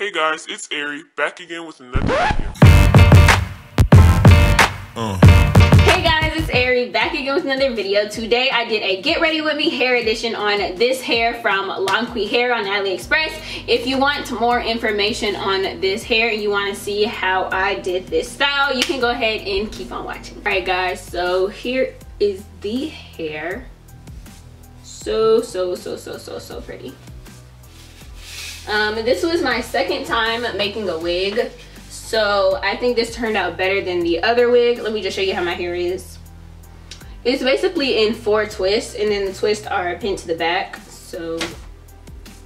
Hey guys, it's Ari, back again with another video. Hey guys, it's Ari back again with another video. Today I did a get ready with me hair edition on this hair from Lonqi Hair on AliExpress. If you want more information on this hair and you want to see how I did this style, you can go ahead and keep on watching. Alright guys, so here is the hair. So, so, so, so, so, so pretty. Um, this was my second time making a wig. So I think this turned out better than the other wig. Let me just show you how my hair is. It's basically in four twists and then the twists are pinned to the back. So,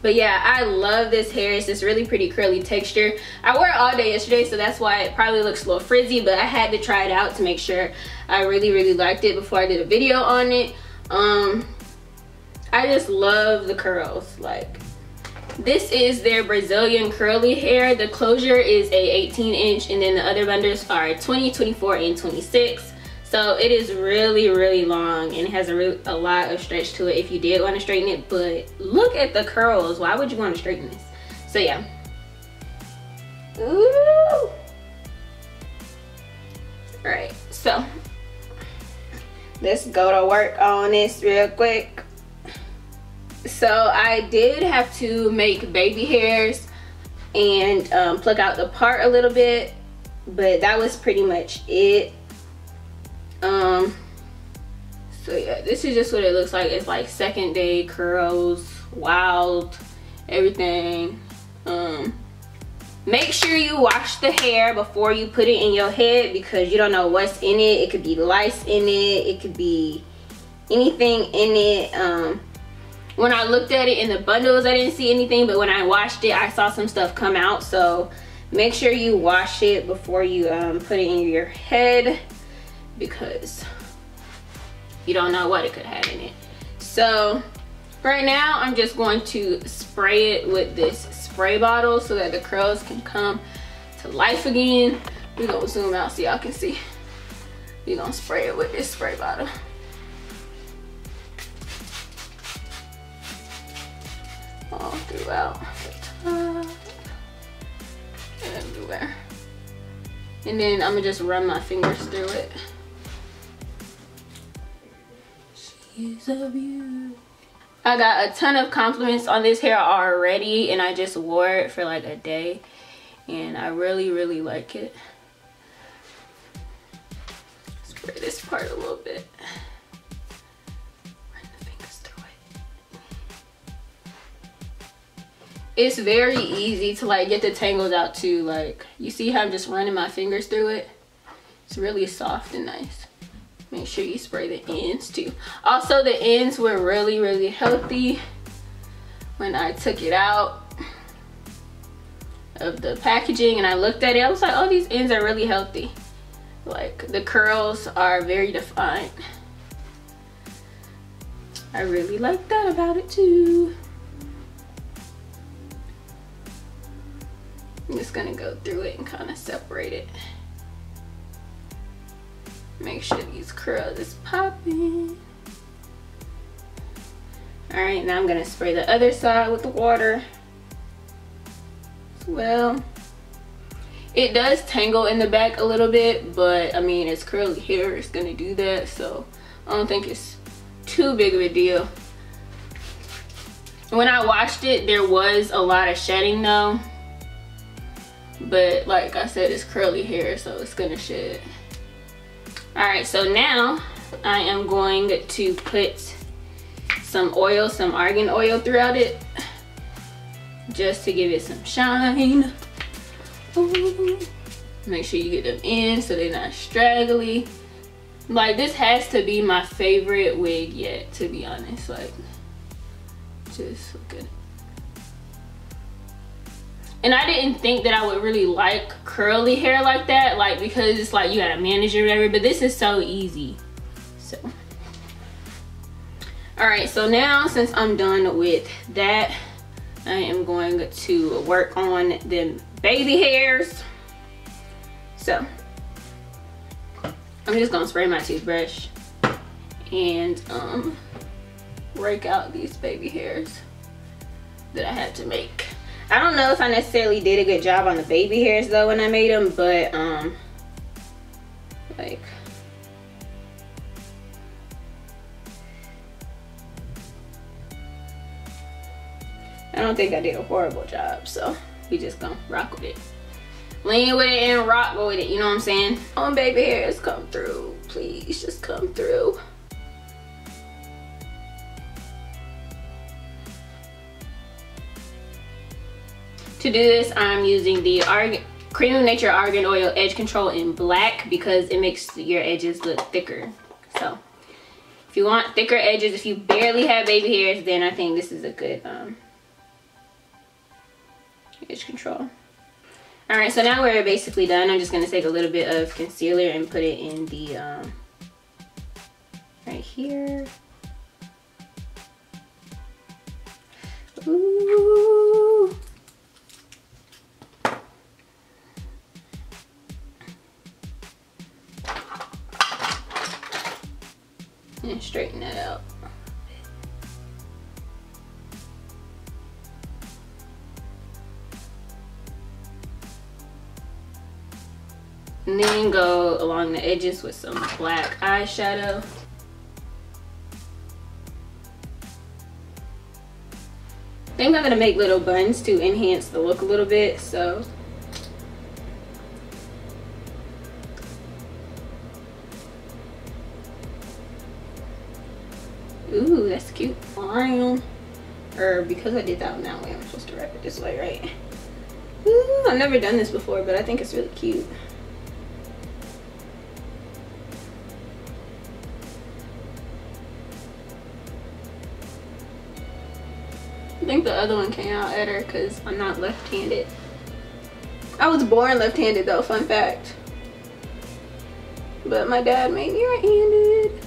but yeah, I love this hair. It's this really pretty curly texture. I wore it all day yesterday, so that's why it probably looks a little frizzy, but I had to try it out to make sure I really, really liked it before I did a video on it. Um, I just love the curls. Like, this is their Brazilian curly hair. The closure is a 18 inch and then the other bundles are 20, 24, and 26. So it is really, really long and has a, a lot of stretch to it if you did want to straighten it. But look at the curls. Why would you want to straighten this? So yeah. Ooh. All right, so let's go to work on this real quick so I did have to make baby hairs and um, pluck out the part a little bit but that was pretty much it. Um so yeah this is just what it looks like. It's like second day curls wild everything. Um make sure you wash the hair before you put it in your head because you don't know what's in it. It could be lice in it. It could be anything in it. Um when I looked at it in the bundles, I didn't see anything, but when I washed it, I saw some stuff come out. So make sure you wash it before you um, put it in your head because you don't know what it could have in it. So right now, I'm just going to spray it with this spray bottle so that the curls can come to life again. We're gonna zoom out so y'all can see. We're gonna spray it with this spray bottle. All throughout the top everywhere. And then I'm gonna just run my fingers through it. She's a beauty. I got a ton of compliments on this hair already and I just wore it for like a day and I really really like it. Spray this part a little bit. It's very easy to like get the tangles out too. Like you see how i'm just running my fingers through it? It's really soft and nice. Make sure you spray the ends too. Also the ends were really really healthy when i took it out of the packaging and i looked at it. I was like oh these ends are really healthy. Like the curls are very defined. I really like that about it too I'm just gonna go through it and kind of separate it. Make sure these curls is popping. All right, now I'm gonna spray the other side with the water as well. It does tangle in the back a little bit, but I mean, it's curly hair, it's gonna do that, so I don't think it's too big of a deal. When I washed it, there was a lot of shedding though but like I said it's curly hair so it's gonna shed. All right so now I am going to put some oil some argan oil throughout it just to give it some shine. Ooh. make sure you get them in so they're not straggly. Like this has to be my favorite wig yet to be honest. Like just look at it and I didn't think that I would really like curly hair like that like because it's like you gotta manage it or whatever but this is so easy. So. All right so now since I'm done with that I am going to work on the baby hairs. So I'm just gonna spray my toothbrush and um rake out these baby hairs that I had to make I don't know if I necessarily did a good job on the baby hairs though when I made them, but um, like, I don't think I did a horrible job, so we just gonna rock with it. Lean with it and rock with it, you know what I'm saying? Oh, baby hairs, come through. Please, just come through. To do this, I'm using the Argan Cream of Nature Argan Oil Edge Control in black because it makes your edges look thicker. So, if you want thicker edges, if you barely have baby hairs, then I think this is a good um, edge control. All right, so now we're basically done. I'm just gonna take a little bit of concealer and put it in the, um, right here. Ooh. Out. And then go along the edges with some black eyeshadow. I think I'm gonna make little buns to enhance the look a little bit, so. Ooh, that's cute. Or because I did that one that way, I'm supposed to wrap it this way, right? Ooh, I've never done this before, but I think it's really cute. I think the other one came out better because I'm not left-handed. I was born left-handed though, fun fact. But my dad made me right-handed.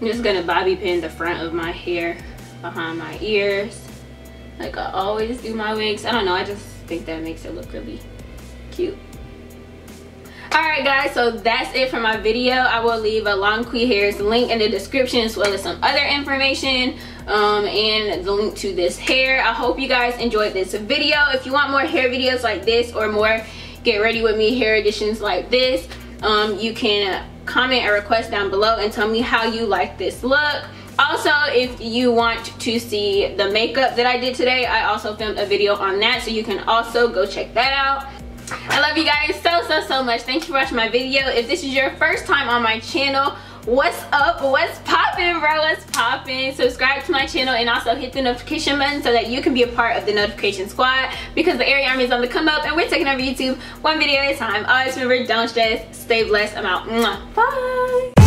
I'm just gonna bobby pin the front of my hair behind my ears. Like I always do my wigs. I don't know, I just think that makes it look really cute all right guys so that's it for my video i will leave a Long Longqi hairs link in the description as well as some other information um, and the link to this hair i hope you guys enjoyed this video if you want more hair videos like this or more get ready with me hair editions like this um, you can comment a request down below and tell me how you like this look also if you want to see the makeup that i did today i also filmed a video on that so you can also go check that out I love you guys so, so, so much. Thank you for watching my video. If this is your first time on my channel, what's up? What's popping, bro? What's popping? Subscribe to my channel and also hit the notification button so that you can be a part of the notification squad because the Ari Army is on the come up and we're taking over YouTube one video at a time. Always remember, don't stress, stay blessed. I'm out. Bye.